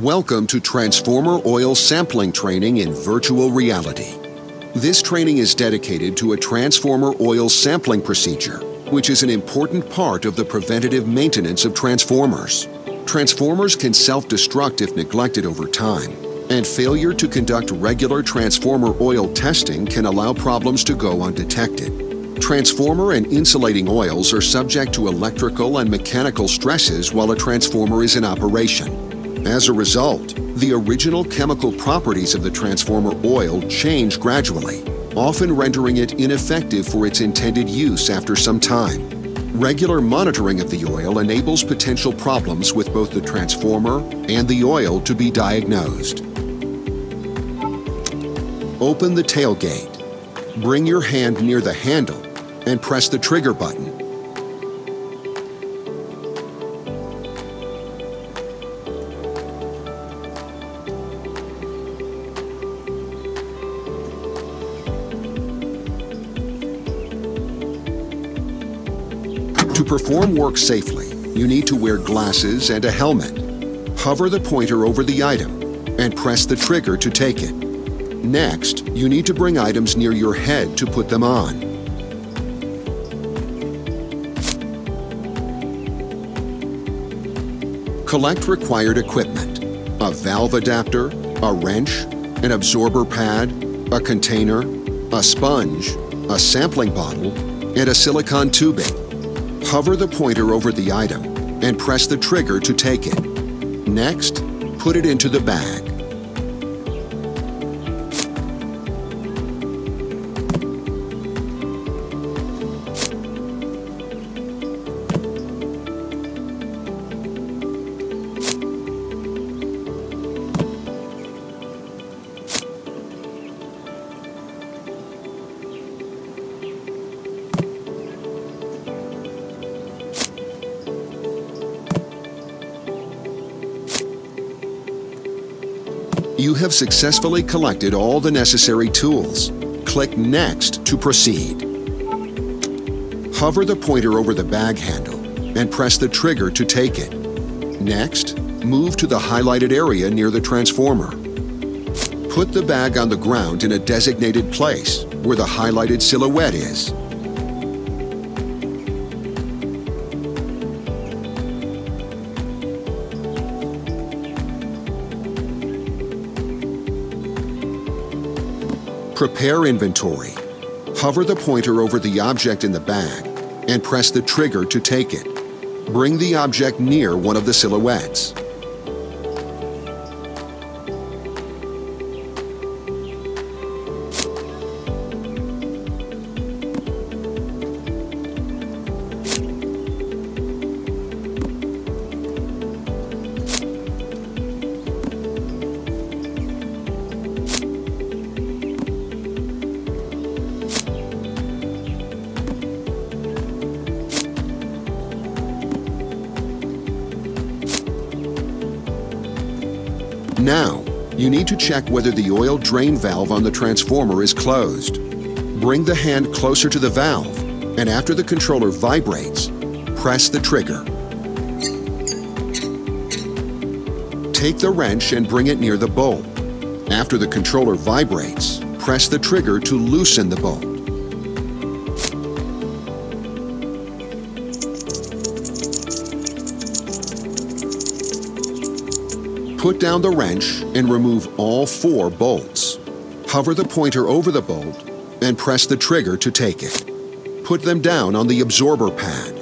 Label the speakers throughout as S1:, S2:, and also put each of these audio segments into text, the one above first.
S1: Welcome to Transformer Oil Sampling Training in Virtual Reality. This training is dedicated to a transformer oil sampling procedure, which is an important part of the preventative maintenance of transformers. Transformers can self-destruct if neglected over time, and failure to conduct regular transformer oil testing can allow problems to go undetected. Transformer and insulating oils are subject to electrical and mechanical stresses while a transformer is in operation. As a result, the original chemical properties of the transformer oil change gradually, often rendering it ineffective for its intended use after some time. Regular monitoring of the oil enables potential problems with both the transformer and the oil to be diagnosed. Open the tailgate. Bring your hand near the handle and press the trigger button. Perform work safely, you need to wear glasses and a helmet. Hover the pointer over the item and press the trigger to take it. Next, you need to bring items near your head to put them on. Collect required equipment, a valve adapter, a wrench, an absorber pad, a container, a sponge, a sampling bottle, and a silicon tubing. Hover the pointer over the item and press the trigger to take it. Next, put it into the bag. You have successfully collected all the necessary tools. Click Next to proceed. Hover the pointer over the bag handle and press the trigger to take it. Next, move to the highlighted area near the transformer. Put the bag on the ground in a designated place where the highlighted silhouette is. Prepare inventory. Hover the pointer over the object in the bag and press the trigger to take it. Bring the object near one of the silhouettes. Now, you need to check whether the oil drain valve on the transformer is closed. Bring the hand closer to the valve, and after the controller vibrates, press the trigger. Take the wrench and bring it near the bolt. After the controller vibrates, press the trigger to loosen the bolt. Put down the wrench and remove all four bolts. Hover the pointer over the bolt and press the trigger to take it. Put them down on the absorber pad.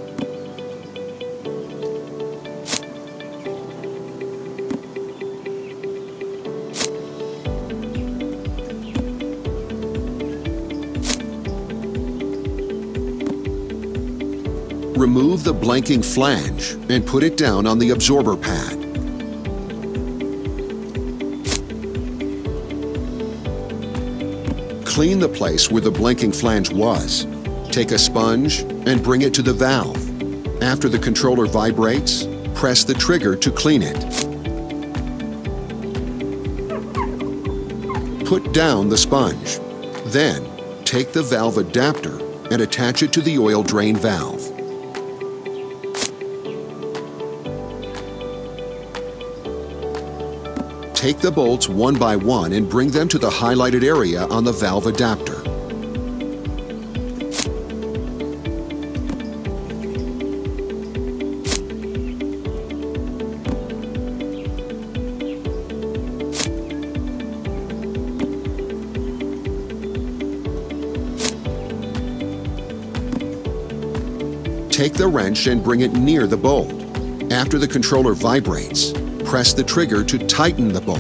S1: Remove the blanking flange and put it down on the absorber pad. Clean the place where the blanking flange was. Take a sponge and bring it to the valve. After the controller vibrates, press the trigger to clean it. Put down the sponge. Then, take the valve adapter and attach it to the oil drain valve. Take the bolts one by one and bring them to the highlighted area on the valve adapter. Take the wrench and bring it near the bolt. After the controller vibrates, press the trigger to tighten the bolt.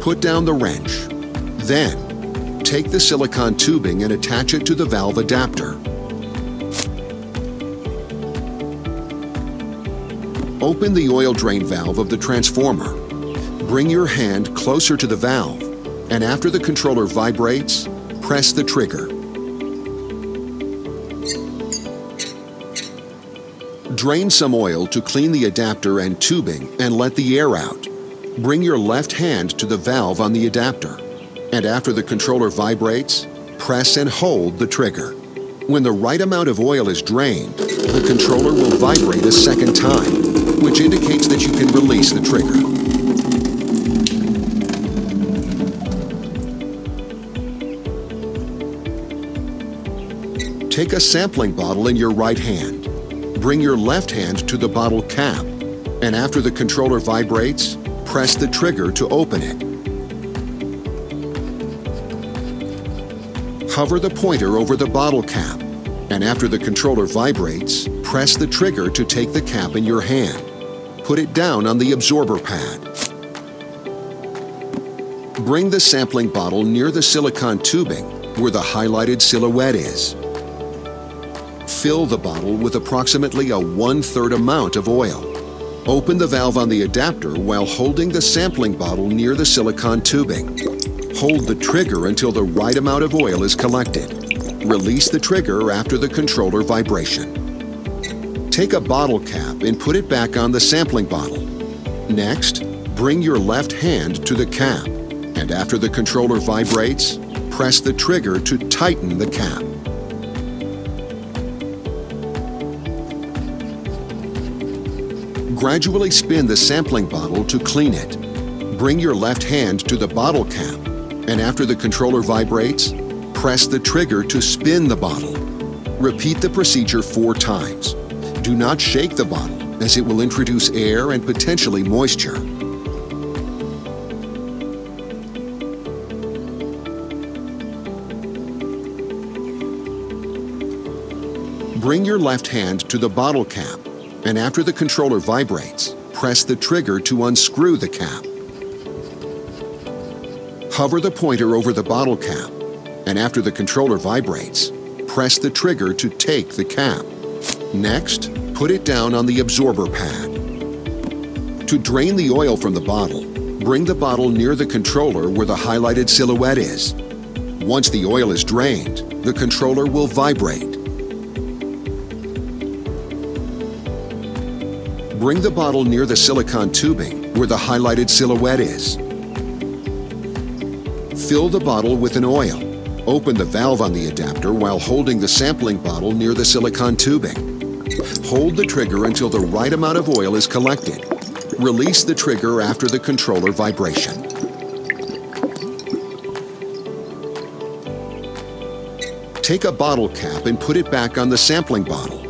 S1: Put down the wrench. Then, take the silicon tubing and attach it to the valve adapter. Open the oil drain valve of the transformer bring your hand closer to the valve, and after the controller vibrates, press the trigger. Drain some oil to clean the adapter and tubing and let the air out. Bring your left hand to the valve on the adapter, and after the controller vibrates, press and hold the trigger. When the right amount of oil is drained, the controller will vibrate a second time, which indicates that you can release the trigger. Take a sampling bottle in your right hand. Bring your left hand to the bottle cap, and after the controller vibrates, press the trigger to open it. Hover the pointer over the bottle cap, and after the controller vibrates, press the trigger to take the cap in your hand. Put it down on the absorber pad. Bring the sampling bottle near the silicon tubing where the highlighted silhouette is fill the bottle with approximately a one-third amount of oil. Open the valve on the adapter while holding the sampling bottle near the silicon tubing. Hold the trigger until the right amount of oil is collected. Release the trigger after the controller vibration. Take a bottle cap and put it back on the sampling bottle. Next, bring your left hand to the cap, and after the controller vibrates, press the trigger to tighten the cap. Gradually spin the sampling bottle to clean it. Bring your left hand to the bottle cap, and after the controller vibrates, press the trigger to spin the bottle. Repeat the procedure four times. Do not shake the bottle, as it will introduce air and potentially moisture. Bring your left hand to the bottle cap and after the controller vibrates, press the trigger to unscrew the cap. Hover the pointer over the bottle cap, and after the controller vibrates, press the trigger to take the cap. Next, put it down on the absorber pad. To drain the oil from the bottle, bring the bottle near the controller where the highlighted silhouette is. Once the oil is drained, the controller will vibrate. Bring the bottle near the silicon tubing where the highlighted silhouette is. Fill the bottle with an oil. Open the valve on the adapter while holding the sampling bottle near the silicon tubing. Hold the trigger until the right amount of oil is collected. Release the trigger after the controller vibration. Take a bottle cap and put it back on the sampling bottle.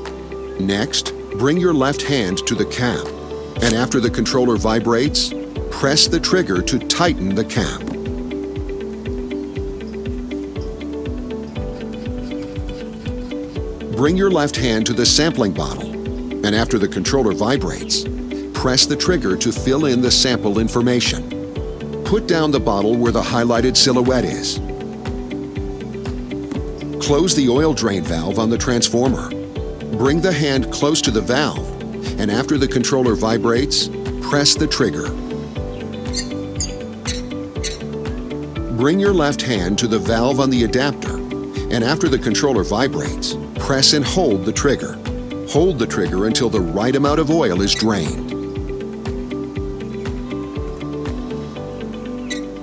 S1: Next, Bring your left hand to the cap, and after the controller vibrates, press the trigger to tighten the cap. Bring your left hand to the sampling bottle, and after the controller vibrates, press the trigger to fill in the sample information. Put down the bottle where the highlighted silhouette is. Close the oil drain valve on the transformer. Bring the hand close to the valve, and after the controller vibrates, press the trigger. Bring your left hand to the valve on the adapter, and after the controller vibrates, press and hold the trigger. Hold the trigger until the right amount of oil is drained.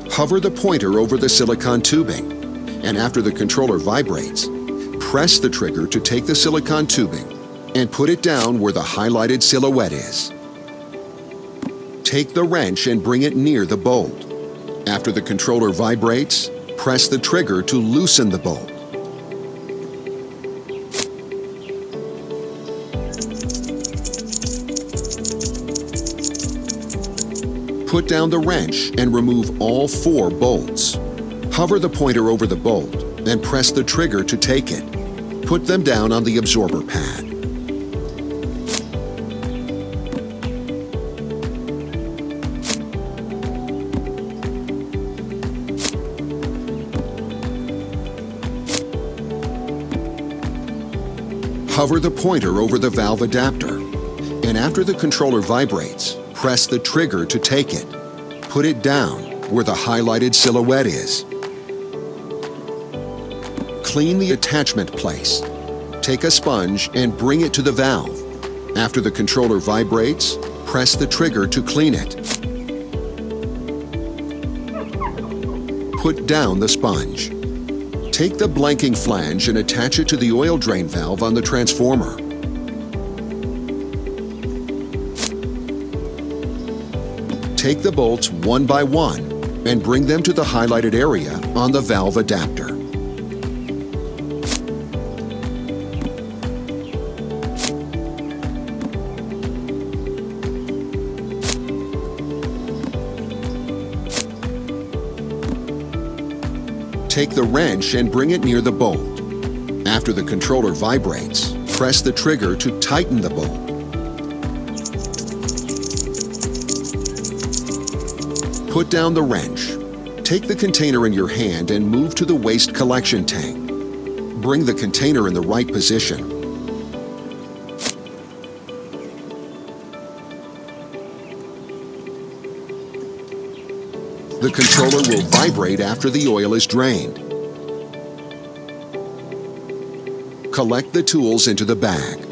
S1: Hover the pointer over the silicon tubing, and after the controller vibrates, Press the trigger to take the silicon tubing and put it down where the highlighted silhouette is. Take the wrench and bring it near the bolt. After the controller vibrates, press the trigger to loosen the bolt. Put down the wrench and remove all four bolts. Hover the pointer over the bolt and press the trigger to take it. Put them down on the absorber pad. Hover the pointer over the valve adapter, and after the controller vibrates, press the trigger to take it. Put it down where the highlighted silhouette is. Clean the attachment place. Take a sponge and bring it to the valve. After the controller vibrates, press the trigger to clean it. Put down the sponge. Take the blanking flange and attach it to the oil drain valve on the transformer. Take the bolts one by one and bring them to the highlighted area on the valve adapter. Take the wrench and bring it near the bolt. After the controller vibrates, press the trigger to tighten the bolt. Put down the wrench. Take the container in your hand and move to the waste collection tank. Bring the container in the right position. The controller will vibrate after the oil is drained. Collect the tools into the bag.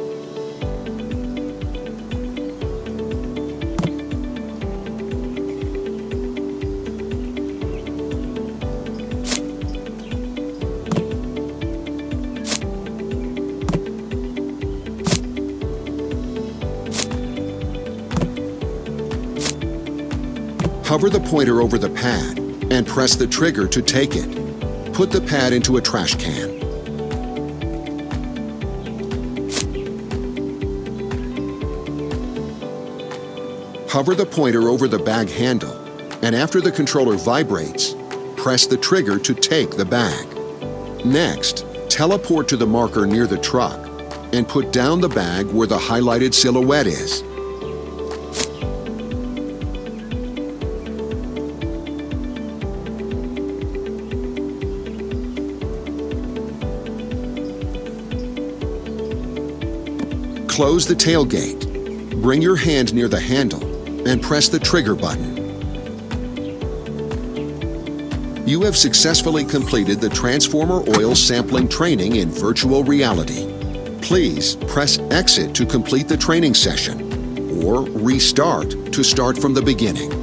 S1: Hover the pointer over the pad and press the trigger to take it. Put the pad into a trash can. Hover the pointer over the bag handle, and after the controller vibrates, press the trigger to take the bag. Next, teleport to the marker near the truck and put down the bag where the highlighted silhouette is. Close the tailgate. Bring your hand near the handle and press the trigger button. You have successfully completed the Transformer Oil Sampling Training in virtual reality. Please press Exit to complete the training session or Restart to start from the beginning.